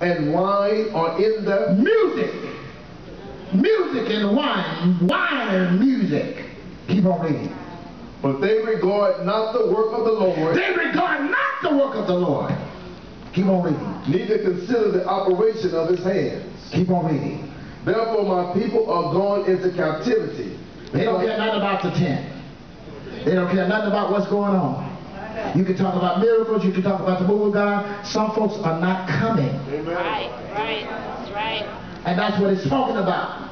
and wine are in the music. Music and wine. Wine and music. Keep on reading. But they regard not the work of the Lord, They regard not the work of the Lord. Keep on reading. neither consider the operation of his hands. Keep on reading. Therefore my people are gone into captivity. They don't care nothing about the tent. They don't care nothing about what's going on. You can talk about miracles, you can talk about the move of God. Some folks are not coming. Amen. Right, right, that's right. And that's what it's talking about.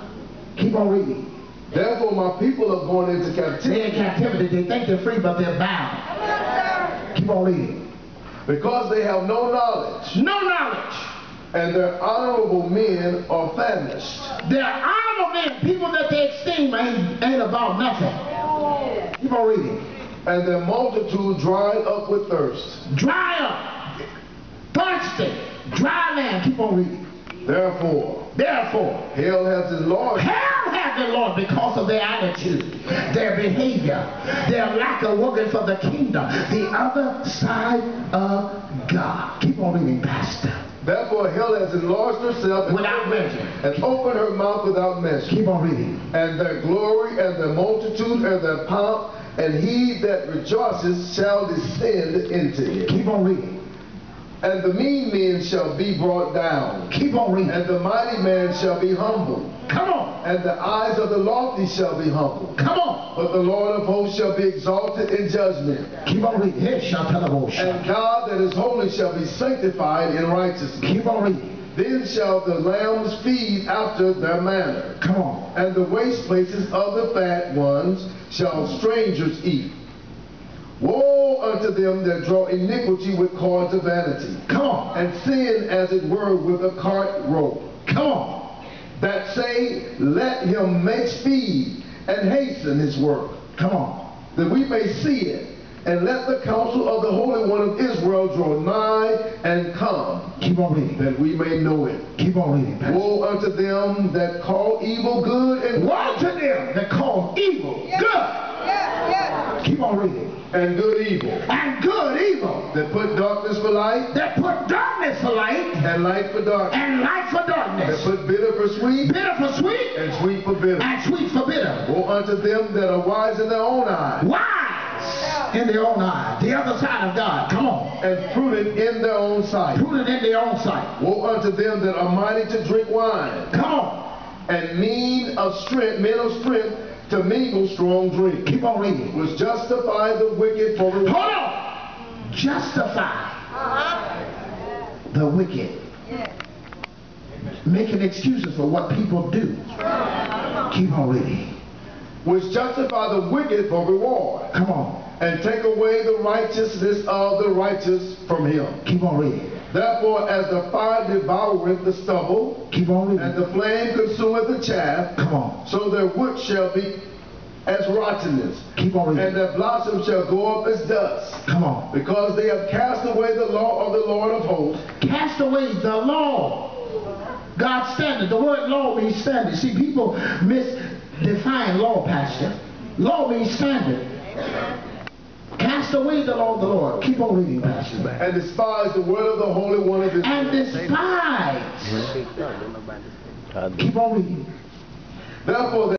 Keep on reading. Therefore my people are going into They're captivity in captivity. They think they're free, but they're bound. Keep on reading. because they have no knowledge, No knowledge. and their honorable men are famished. They're honorable men, people that they esteem ain't, ain't about nothing. Keep on reading. And their multitude dried up with thirst. Dry up. Thirsty. Dry land. Keep on reading. Therefore, Therefore, hell has enlarged hell had the Lord because of their attitude, their behavior, their lack of working for the kingdom, the other side of God. Keep on reading, Pastor. Therefore hell has enlarged herself Without measure. and opened her mouth without measure. Keep on reading. And their glory and their multitude and their pomp, and he that rejoices shall descend into it. Keep on reading. And the mean men shall be brought down, Keep on reading. and the mighty man shall be humbled, Come on. and the eyes of the lofty shall be humbled. Come on. But the Lord of hosts shall be exalted in judgment. Keep on reading. And God that is holy shall be sanctified in righteousness. Keep on reading. Then shall the lambs feed after their manner, Come on. and the waste places of the fat ones shall strangers eat. Woe unto them that draw iniquity with cords of vanity, Come on. and sin as it were with a cart rope, Come on. that say, Let him make speed and hasten his work, Come on. that we may see it. And let the counsel of the Holy One of Israel draw nigh and come, Keep on reading. that we may know it. Keep on reading, Pastor. Woe unto them that call evil good and Woe to them that call evil good. Keep on reading. and good evil, And good evil. that put darkness for light That put darkness for light and light for darkness, and light for darkness. that darkness. put bitter for sweet Bitter for sweet and sweet for bitter. and sweet for bitter. Woe unto them that are wise in their own eyes Wise in their own eye. The other side of God. Come on. and prudent in their own sight. Prudent in their own sight. Woe unto them that are mighty to drink wine Come on. and mean of strength, men of strength to mingle strong drink, Keep on reading. which justify the wicked for the Hold on. Justify the wicked. Making excuses for what people do. Keep on reading. Which justify the wicked for reward. Come on. and take away the righteousness of the righteous from him. Keep on reading. Therefore, as the fire devoureth the stubble, Keep on reading. and the flame consumeth the chaff, Come on. so their wood shall be as rottenness, Keep on reading. and their blossom shall go up as dust, Come on. because they have cast away the law of the Lord of hosts, Cast away the law. God's standard. The word law means standard. See, people misdefine law, Pastor. Law means standard. Cast away the law of the Lord. Keep on reading, Pastor. and despise the word of the Holy One of Israel. And despise. Keep on reading. Therefore,